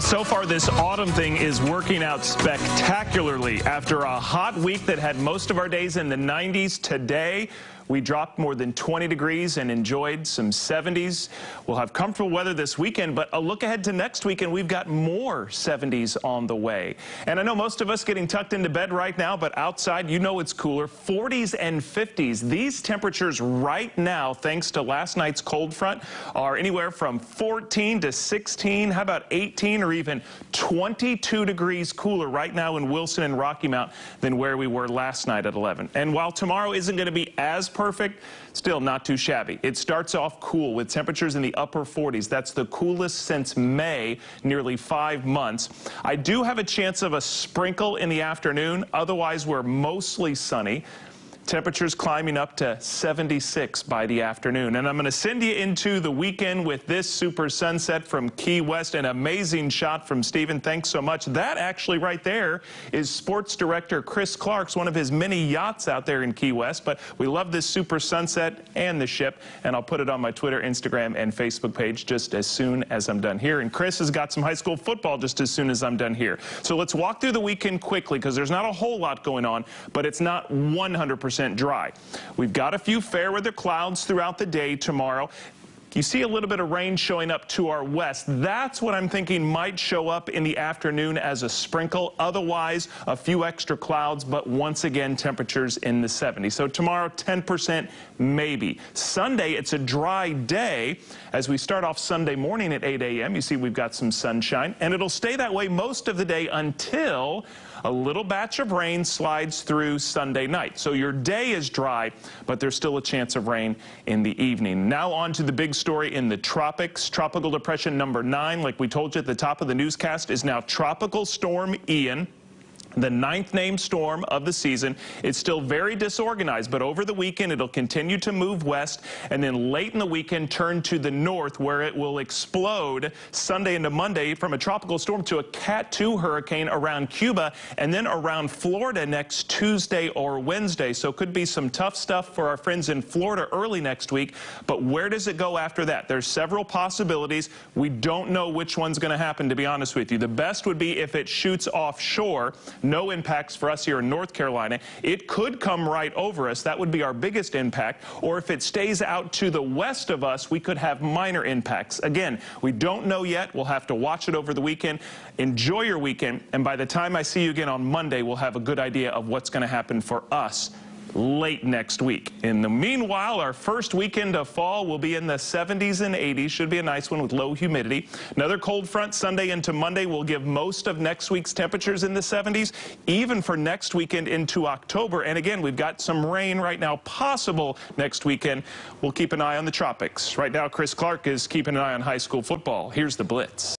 Well, so far this autumn thing is working out spectacularly. After a hot week that had most of our days in the 90s, today we dropped more than 20 degrees and enjoyed some 70s. We'll have comfortable weather this weekend, but a look ahead to next weekend, we've got more 70s on the way. And I know most of us getting tucked into bed right now, but outside, you know it's cooler. 40s and 50s. These temperatures right now, thanks to last night's cold front, are anywhere from 14 to 16. How about 18 or even 22 degrees cooler right now in Wilson and Rocky Mount than where we were last night at 11. And while tomorrow isn't going to be as perfect, still not too shabby. It starts off cool with temperatures in the upper 40s. That's the coolest since May, nearly five months. I do have a chance of a sprinkle in the afternoon. Otherwise, we're mostly sunny. Temperatures climbing up to 76 by the afternoon. And I'm going to send you into the weekend with this super sunset from Key West. An amazing shot from Steven. Thanks so much. That actually right there is sports director Chris Clark's, one of his many yachts out there in Key West. But we love this super sunset and the ship. And I'll put it on my Twitter, Instagram, and Facebook page just as soon as I'm done here. And Chris has got some high school football just as soon as I'm done here. So let's walk through the weekend quickly because there's not a whole lot going on, but it's not 100% percent dry. We've got a few fair weather clouds throughout the day tomorrow. You see a little bit of rain showing up to our west. That's what I'm thinking might show up in the afternoon as a sprinkle. Otherwise, a few extra clouds, but once again, temperatures in the 70s. So tomorrow, 10% maybe. Sunday, it's a dry day. As we start off Sunday morning at 8 a.m., you see we've got some sunshine, and it'll stay that way most of the day until a little batch of rain slides through Sunday night. So your day is dry, but there's still a chance of rain in the evening. Now on to the big story in the tropics. Tropical depression number nine, like we told you at the top of the newscast, is now Tropical Storm Ian the ninth named storm of the season. It's still very disorganized, but over the weekend it'll continue to move west and then late in the weekend turn to the north where it will explode Sunday into Monday from a tropical storm to a Cat 2 hurricane around Cuba and then around Florida next Tuesday or Wednesday. So it could be some tough stuff for our friends in Florida early next week. But where does it go after that? There's several possibilities. We don't know which one's going to happen, to be honest with you. The best would be if it shoots offshore no impacts for us here in North Carolina. It could come right over us. That would be our biggest impact. Or if it stays out to the west of us, we could have minor impacts. Again, we don't know yet. We'll have to watch it over the weekend. Enjoy your weekend. And by the time I see you again on Monday, we'll have a good idea of what's going to happen for us late next week. In the meanwhile, our first weekend of fall will be in the 70s and 80s. Should be a nice one with low humidity. Another cold front Sunday into Monday will give most of next week's temperatures in the 70s, even for next weekend into October. And again, we've got some rain right now possible next weekend. We'll keep an eye on the tropics. Right now, Chris Clark is keeping an eye on high school football. Here's the Blitz.